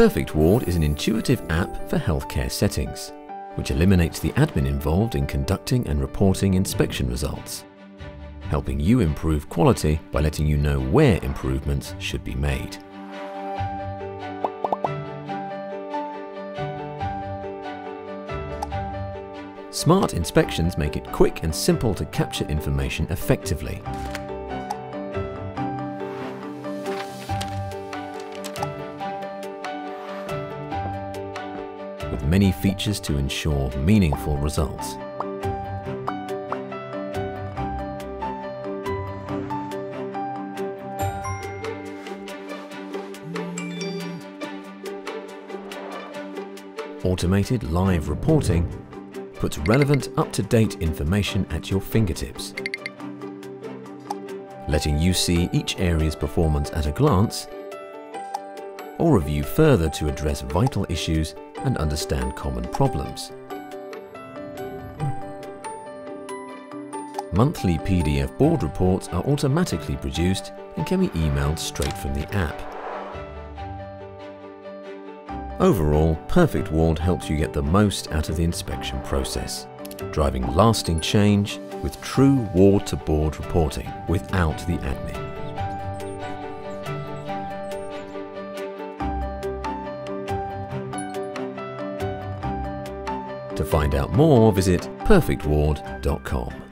Perfect Ward is an intuitive app for healthcare settings, which eliminates the admin involved in conducting and reporting inspection results, helping you improve quality by letting you know where improvements should be made. Smart inspections make it quick and simple to capture information effectively. With many features to ensure meaningful results. Automated live reporting puts relevant, up-to-date information at your fingertips, letting you see each area's performance at a glance or review further to address vital issues and understand common problems. Monthly PDF board reports are automatically produced and can be emailed straight from the app. Overall, Perfect Ward helps you get the most out of the inspection process, driving lasting change with true ward-to-board reporting without the admin. To find out more, visit perfectward.com.